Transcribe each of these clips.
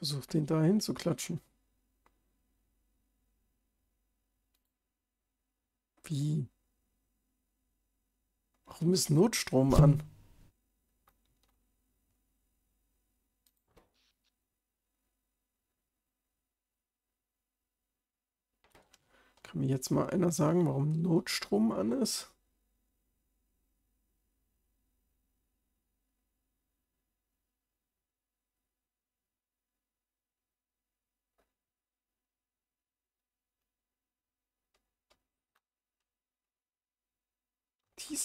Versucht den da hin zu klatschen. Wie? Warum ist Notstrom an? Kann mir jetzt mal einer sagen, warum Notstrom an ist?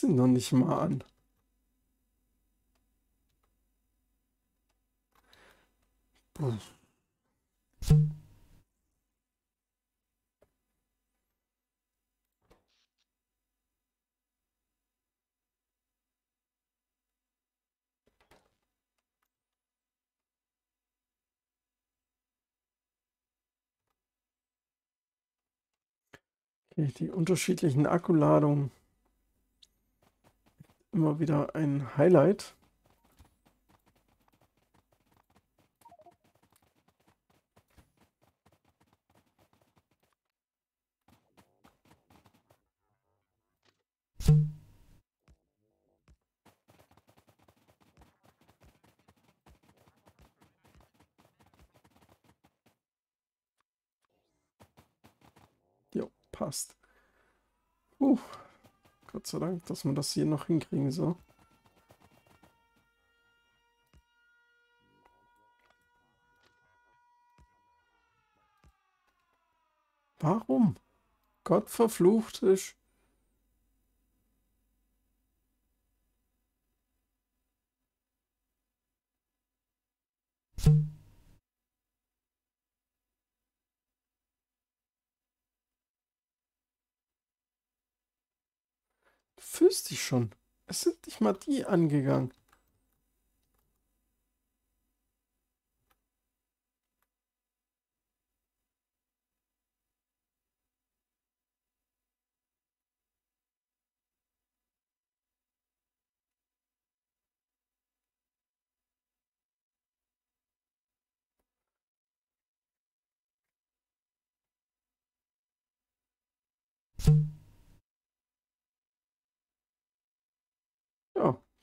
Sind noch nicht mal an. Puh. Die unterschiedlichen Akkuladungen. Immer wieder ein Highlight. Jo, passt. Uh, Gott sei Dank, dass wir das hier noch hinkriegen so. Warum? Gott verflucht ist. Fühlst dich schon. Es sind nicht mal die angegangen.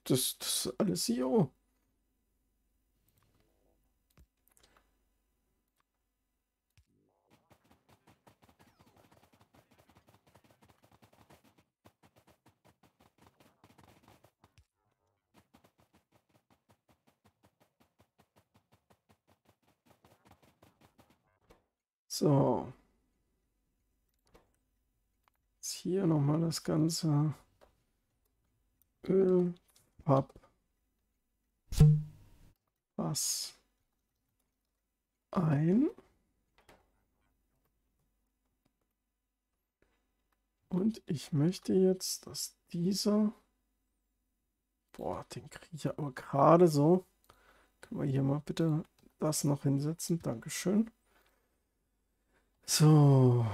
Das, das ist alles IO. So. Jetzt hier nochmal das Ganze. Papp, was ein. Und ich möchte jetzt, dass dieser, boah, den kriege ich aber gerade so. Können wir hier mal bitte das noch hinsetzen? Dankeschön. So.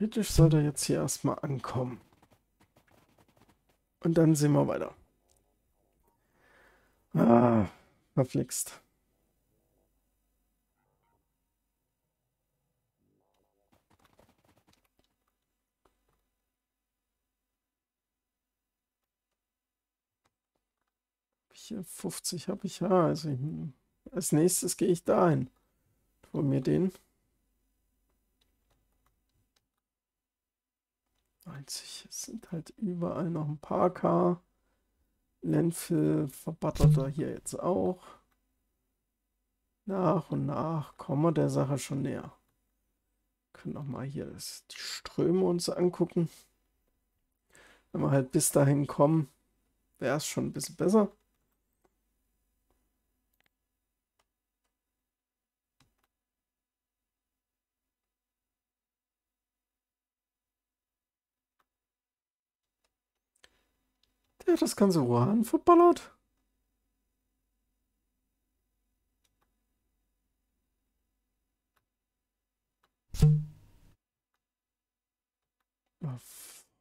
Theoretisch sollte er jetzt hier erstmal ankommen. Und dann sehen wir weiter. Ah, verflixt. Hier 50 habe ich ja. Also ich, als nächstes gehe ich dahin. Hol mir den. 90. Es sind halt überall noch ein paar K. Landfill verbattert er hier jetzt auch. Nach und nach kommen wir der Sache schon näher. Können auch mal hier das, die Ströme uns angucken. Wenn wir halt bis dahin kommen, wäre es schon ein bisschen besser. Hat das ganze Uran verballert.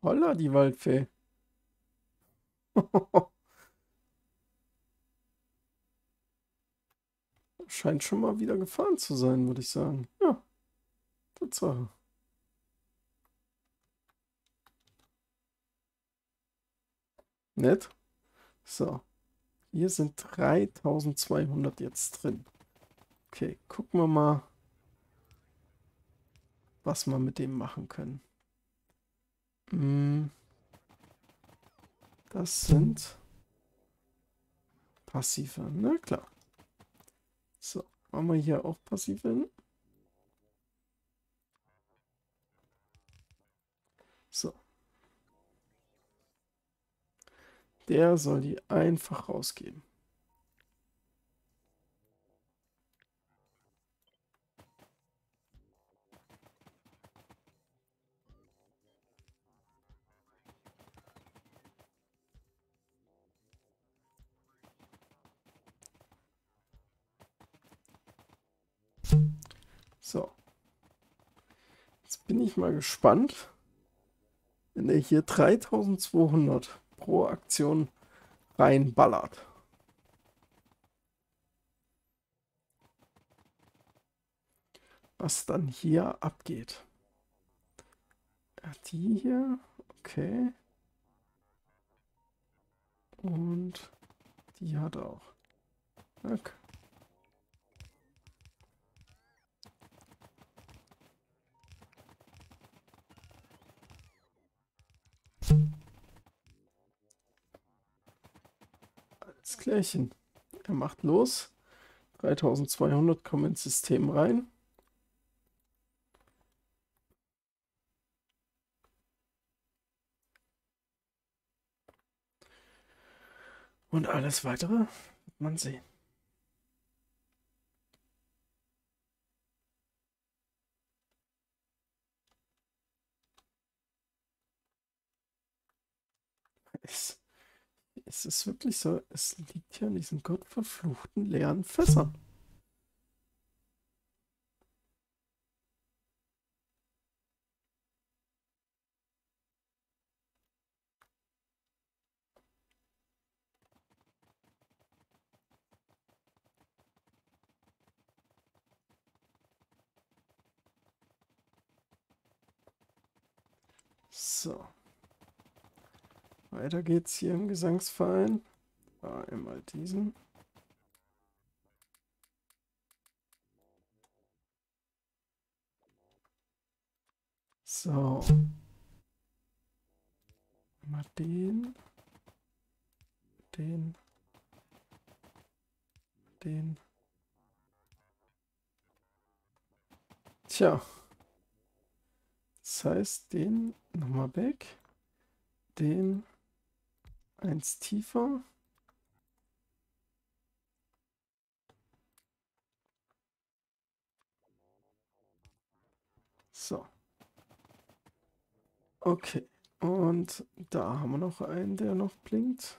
Holla, die Waldfee. Scheint schon mal wieder gefahren zu sein, würde ich sagen. Ja, Tatsache. Nett. So. Hier sind 3200 jetzt drin. Okay, gucken wir mal, was wir mit dem machen können. Hm. Das sind passive, na klar. So, machen wir hier auch passive hin. Der soll die einfach rausgeben. So. Jetzt bin ich mal gespannt, wenn er hier 3200 pro Aktion reinballert. Was dann hier abgeht. Die hier, okay. Und die hat auch. Okay. Klärchen. Er macht los. 3200 kommen ins System rein. Und alles weitere wird man sehen. Es, es ist wirklich so, es liegt hier an diesen gottverfluchten leeren Fässern. So. Weiter geht's hier im Gesangsverein. Einmal diesen. So. Mal den. Den. Den. Tja. Das heißt, den nochmal weg. Den eins tiefer. So. Okay. Und da haben wir noch einen, der noch blinkt.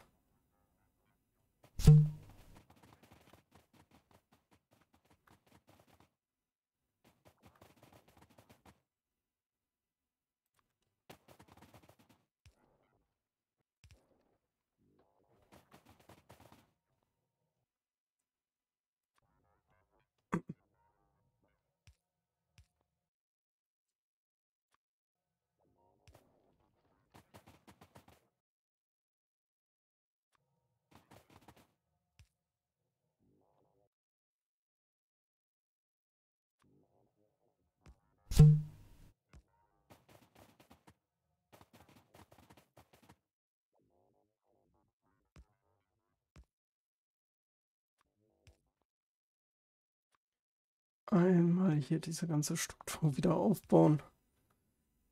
Einmal hier diese ganze Struktur wieder aufbauen.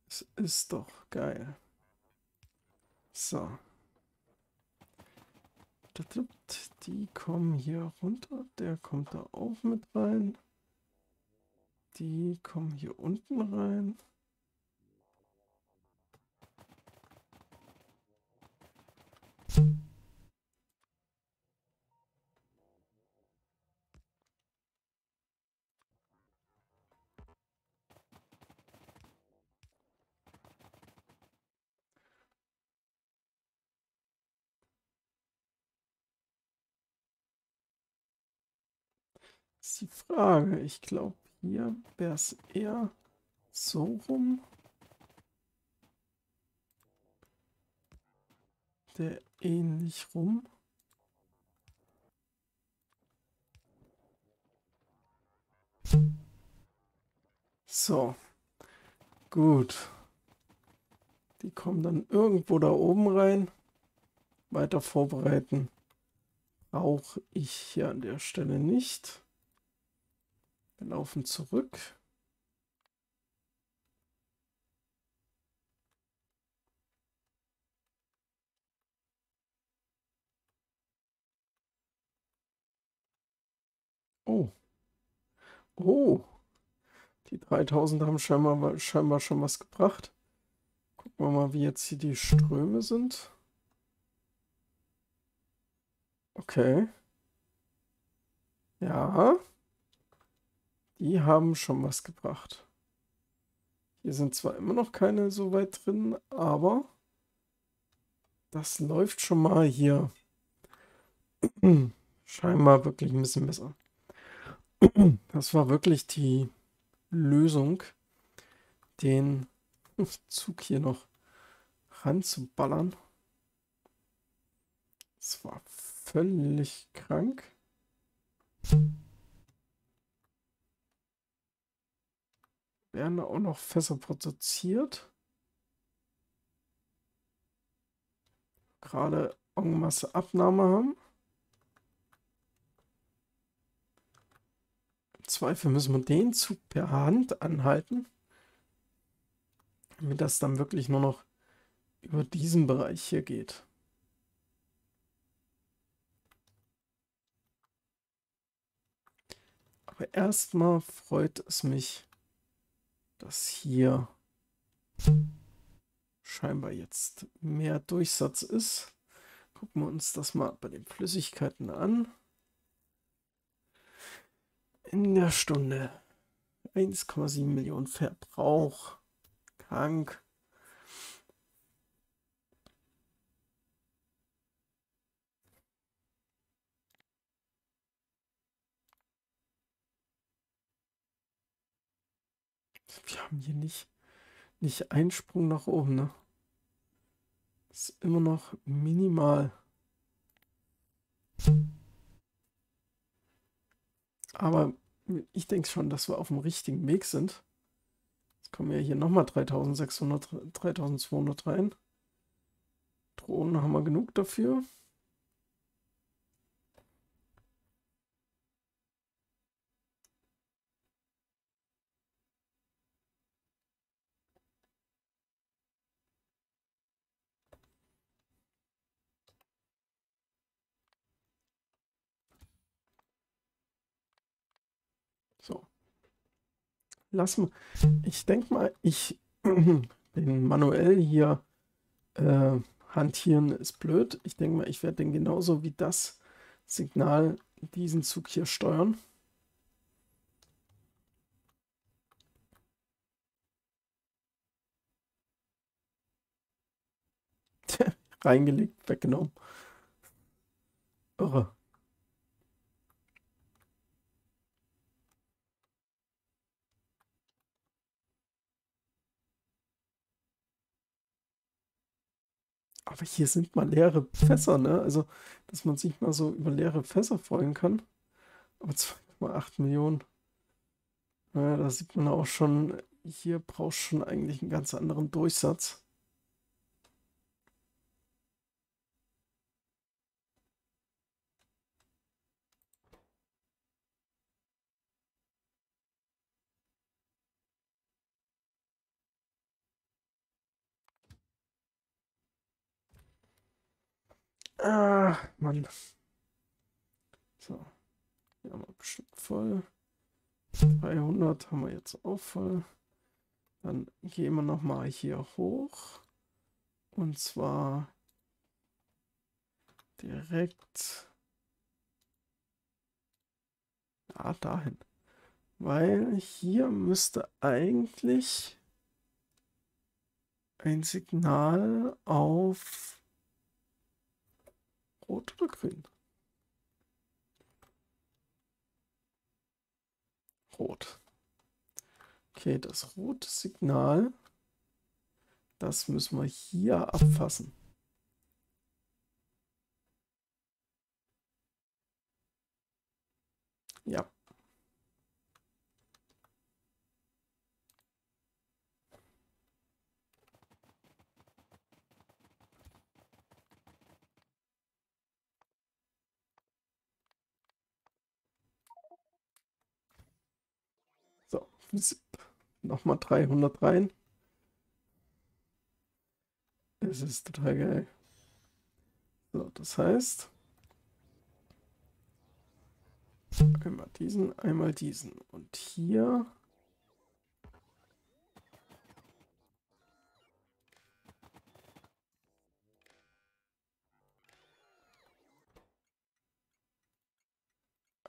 Es ist doch geil. So. Die kommen hier runter. Der kommt da auch mit rein. Die kommen hier unten rein. Ist die Frage. Ich glaube, hier wäre es eher so rum. Der ähnlich rum. So. Gut. Die kommen dann irgendwo da oben rein. Weiter vorbereiten brauche ich hier an der Stelle nicht. Wir laufen zurück. Oh. Oh. Die 3000 haben scheinbar, scheinbar schon was gebracht. Gucken wir mal, wie jetzt hier die Ströme sind. Okay. Ja. Die haben schon was gebracht. Hier sind zwar immer noch keine so weit drin, aber das läuft schon mal hier scheinbar wirklich ein bisschen besser. Das war wirklich die Lösung, den Zug hier noch ranzuballern. Das war völlig krank. Werden auch noch Fässer produziert. Gerade en masse Abnahme haben. Zweifel müssen wir den Zug per Hand anhalten. Damit das dann wirklich nur noch über diesen Bereich hier geht. Aber erstmal freut es mich, dass hier scheinbar jetzt mehr Durchsatz ist. Gucken wir uns das mal bei den Flüssigkeiten an in der Stunde 1,7 Millionen Verbrauch. Krank. Wir haben hier nicht, nicht Einsprung nach oben, ne? Das ist immer noch minimal. Aber ich denke schon, dass wir auf dem richtigen Weg sind. Jetzt kommen ja hier nochmal 3600, 3200 rein. Drohnen haben wir genug dafür. Lassen. Ich denke mal, ich den manuell hier äh, hantieren ist blöd. Ich denke mal, ich werde den genauso wie das Signal diesen Zug hier steuern. Reingelegt, weggenommen. Irre. Aber hier sind mal leere Fässer, ne? Also, dass man sich mal so über leere Fässer freuen kann. Aber 2,8 Millionen. Naja, da sieht man auch schon, hier braucht schon eigentlich einen ganz anderen Durchsatz. Ah, Mann. So. Hier haben wir bestimmt voll. 300 haben wir jetzt auch voll. Dann gehen wir nochmal hier hoch. Und zwar direkt ja, dahin. Weil hier müsste eigentlich ein Signal auf Rot oder grün? rot. Okay, das rote Signal, das müssen wir hier abfassen. Ja. So, nochmal 300 rein. Es ist total geil. So, das heißt, einmal diesen, einmal diesen. Und hier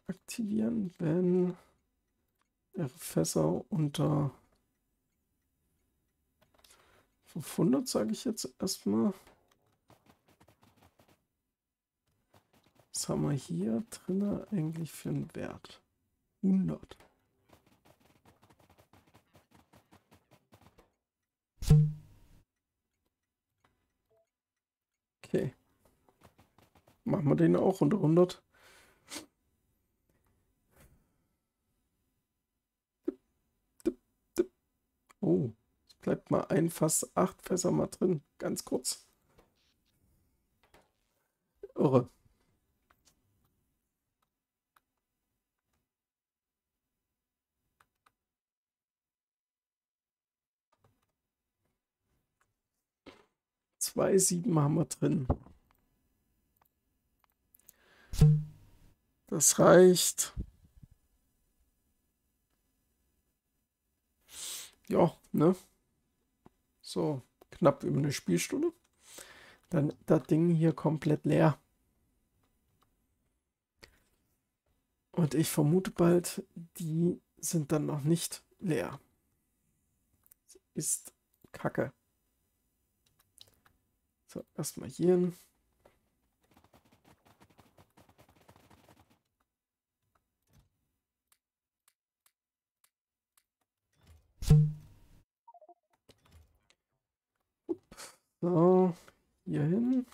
aktivieren, wenn ihre Fässer unter 500, sage ich jetzt erstmal. Was haben wir hier drin eigentlich für einen Wert? 100. Okay. Machen wir den auch unter 100. Oh, es bleibt mal ein Fass, acht Fässer mal drin. Ganz kurz. Irre. Zwei sieben haben wir drin. Das reicht. ja, ne? So, knapp über eine Spielstunde. Dann das Ding hier komplett leer. Und ich vermute bald, die sind dann noch nicht leer. Ist Kacke. So, erstmal hier hin. So, hier hin.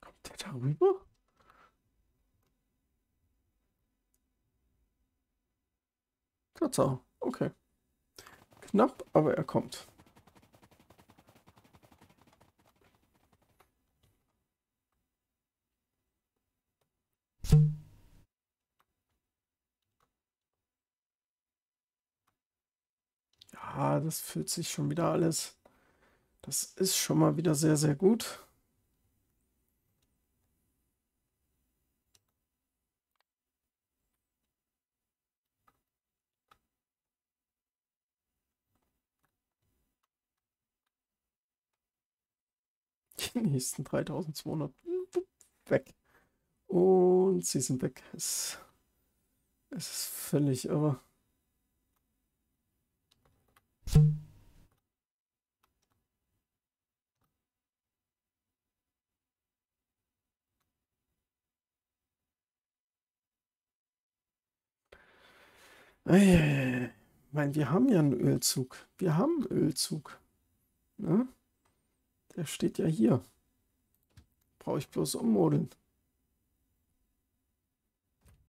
Kommt der da rüber? Tatsache, okay. Knapp, aber er kommt. Ja, das fühlt sich schon wieder alles. Das ist schon mal wieder sehr, sehr gut. Die nächsten 3200 weg. Und sie sind weg. Es, es ist völlig irre. Ich meine, wir haben ja einen Ölzug. Wir haben einen Ölzug. Ne? Der steht ja hier. Brauche ich bloß ummodeln.